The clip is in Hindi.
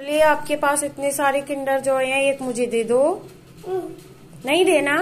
चलिए आपके पास इतने सारे किंडर जॉय हैं एक मुझे दे दो। नहीं देना?